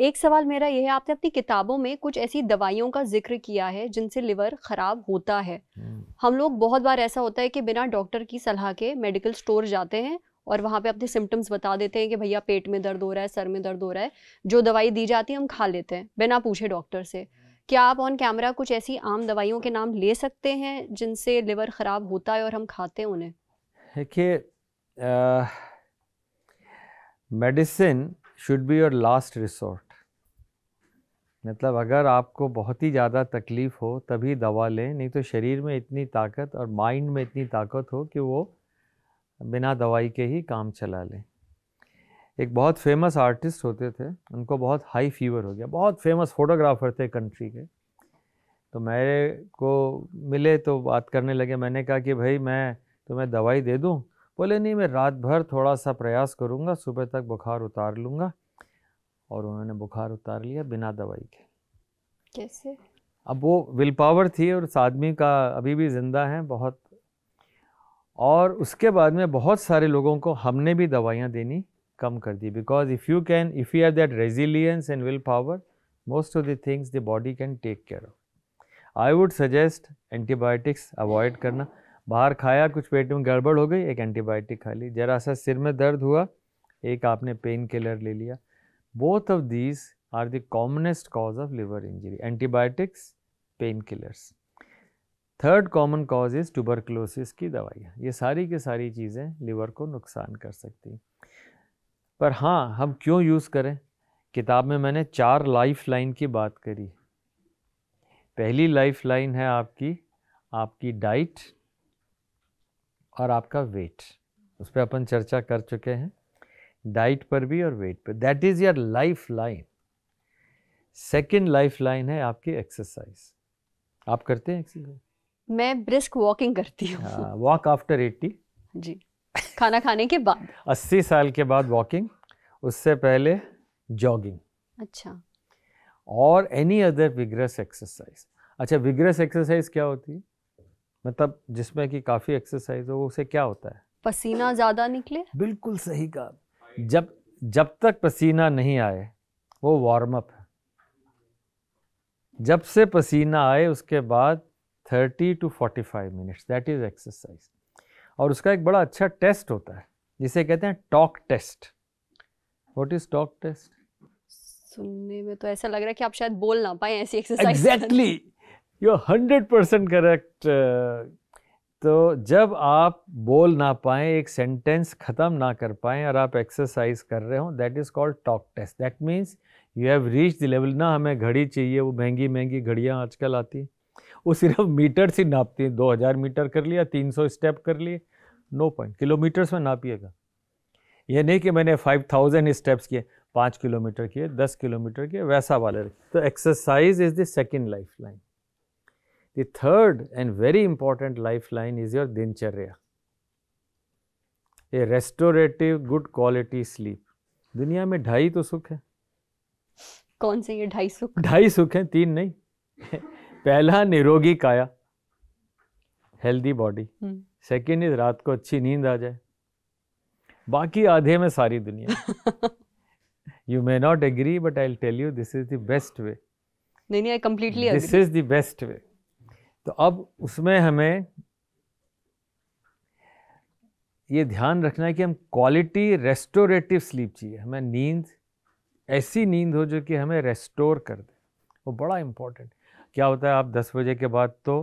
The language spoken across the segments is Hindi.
एक सवाल मेरा यह है आपने अपनी किताबों में कुछ ऐसी दवाइयों का ज़िक्र किया है जिनसे लिवर ख़राब होता है? हम्म, हम लोग बहुत बार ऐसा होता है कि बिना डॉक्टर की सलाह के मेडिकल स्टोर जाते हैं और वहाँ पे अपने सिम्टम्स बता देते हैं कि भैया पेट में दर्द हो रहा है सर में दर्द हो रहा है जो दवाई दी जाती है हम खा लेते हैं बिना पूछे डॉक्टर से। क्या आप ऑन कैमरा कुछ ऐसी आम दवाइयों के नाम ले सकते हैं जिनसे लिवर ख़राब होता है और हम खाते हैं उन्हें? देखिए medicine should be your last resort. मतलब अगर आपको बहुत ही ज़्यादा तकलीफ़ हो, तभी दवा लें, नहीं तो शरीर में इतनी ताकत और माइंड में इतनी ताकत हो कि वो बिना दवाई के ही काम चला लें। एक बहुत फ़ेमस आर्टिस्ट होते थे, उनको बहुत हाई फीवर हो गया। बहुत फ़ेमस फोटोग्राफर थे कंट्री के। तो मेरे को मिले तो बात करने लगे। मैंने कहा कि भाई, मैं तुम्हें दवाई दे दूँ? बोले, नहीं, मैं रात भर थोड़ा सा प्रयास करूँगा, सुबह तक बुखार उतार लूँगा और उन्होंने बुखार उतार लिया बिना दवाई के। कैसे? अब वो विल पावर थी और उस आदमी का अभी भी ज़िंदा है बहुत। और उसके बाद में बहुत सारे लोगों को हमने भी दवाइयाँ देनी कम कर दी। Because if you can if you have that resilience and will power most of the things the body can take care of I would suggest antibiotics avoid करना। बाहर खाया कुछ पेट में गड़बड़ हो गई एक एंटीबायोटिक खा ली। जरा सा सिर में दर्द हुआ एक आपने पेन किलर ले लिया। Of these are the commonest cause of liver injury antibiotics painkillers third common cause is tuberculosis की दवाइयाँ ये सारी की सारी चीज़ें लिवर को नुकसान कर सकती पर हाँ हम क्यों यूज़ करें? किताब में मैंने चार लाइफ लाइन की बात करी। पहली लाइफ लाइन है आपकी आपकी डाइट और आपका वेट उस पर अपन चर्चा कर चुके हैं। डाइट पर भी और वेट पर। That is your lifeline second lifeline है आपकी एक्सरसाइज आप करते हैं एक्सरसाइज मैं ब्रिस्क वॉकिंग करती हूँ। वॉक आफ्टर एट्टी जी। खाना खाने के बाद। अस्सी साल के बाद वॉकिंग उससे पहले जॉगिंग अच्छा। और एनी अदर विग्रस एक्सरसाइज अच्छा विग्रस एक्सरसाइज क्या होती है? मतलब जिसमें कि काफ़ी एक्सरसाइज हो उसे क्या होता है? पसीना ज़्यादा निकले? बिल्कुल सही कहा। जब जब तक पसीना नहीं आए वो वार्म अप है। जब से पसीना आए उसके बाद 30 to 45 minutes that is exercise और उसका एक बड़ा अच्छा टेस्ट होता है जिसे कहते हैं talk test what is talk test सुनने में तो ऐसा लग रहा है कि आप शायद बोल ना पाए ऐसी exercise exactly you hundred percent correct तो जब आप बोल ना पाए, एक सेंटेंस ख़त्म ना कर पाए और आप एक्सरसाइज कर रहे हो that is called talk test that means you have reach the level ना हमें घड़ी चाहिए, वो महँगी महँगी घड़ियाँ आजकल आती हैं। वो सिर्फ़ मीटर से नापती हैं, दो हज़ार मीटर कर लिया, तीन सौ स्टेप कर लिए नो पॉइंट किलोमीटर्स में नापिएगा। ये नहीं कि मैंने फाइव थाउज़ेंड स्टेप्स किए, पाँच किलोमीटर किए, दस किलोमीटर किए, वैसा वाले तो exercise is the second lifeline The third and very important lifeline is your dincharya. A restorative good quality sleep. दुनिया में ढाई तो सुख है। कौन से ये ढाई सुख? ढाई सुख हैं तीन नहीं। पहला निरोगी काया। हेल्दी बॉडी सेकेंड इज़ रात को अच्छी नींद आ जाए। बाकी आधे में सारी दुनिया। You may not agree but I tell you this is the best way नहीं नहीं I completely this is the best way तो अब उसमें हमें ये ध्यान रखना है कि हम क्वालिटी रेस्टोरेटिव स्लीप चाहिए। हमें नींद, ऐसी नींद हो जो कि हमें रेस्टोर कर दे। वो बड़ा इम्पोर्टेंट क्या होता है, आप 10 बजे के बाद तो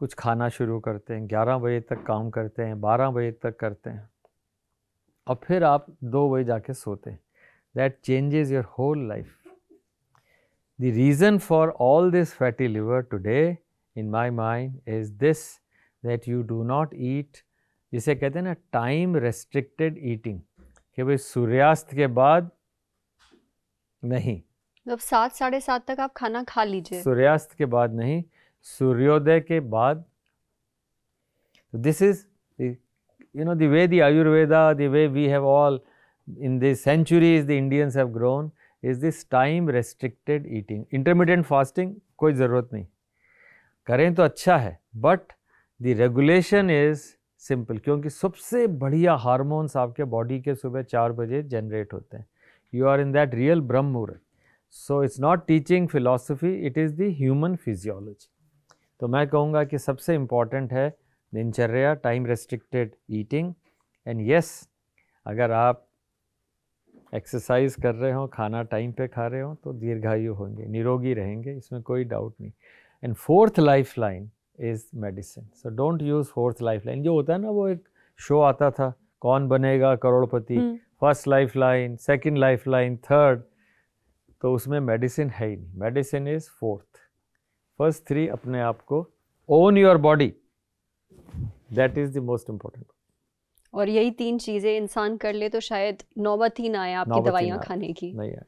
कुछ खाना शुरू करते हैं 11 बजे तक काम करते हैं 12 बजे तक करते हैं, और फिर आप दो बजे जाके सोते हैं। That changes your whole life the reason for all this fatty liver today in my mind is this that you do not eat जिसे कहते हैं ना टाइम रेस्ट्रिक्टेड ईटिंग कि भाई सूर्यास्त के बाद नहीं। जब सात साढ़े सात तक आप खाना खा लीजिए। सूर्यास्त के बाद नहीं सूर्योदय के बाद। This is you know way the Ayurveda the way we have all in this century is the Indians have grown is this time restricted eating intermittent fasting कोई ज़रूरत नहीं। करें तो अच्छा है but the regulation is simple क्योंकि सबसे बढ़िया हार्मोन्स आपके बॉडी के सुबह चार बजे जनरेट होते हैं। You are in that real Brahma Muhurta so it's not teaching philosophy it is the human physiology तो मैं कहूँगा कि सबसे इंपॉर्टेंट है दिनचर्या time restricted eating and yes अगर आप एक्सरसाइज कर रहे हो, खाना टाइम पे खा रहे हो तो दीर्घायु होंगे, निरोगी रहेंगे, इसमें कोई डाउट नहीं। And fourth lifeline is medicine so don't use fourth lifeline जो होता है ना वो एक शो आता था Kaun Banega Crorepati first lifeline second lifeline third तो उसमें मेडिसिन है ही नहीं। Medicine is fourth first three अपने आप को own your body that is the most important और यही तीन चीज़ें इंसान कर ले तो शायद नौबत ही ना आए आपकी दवाइयाँ खाने की। नहीं है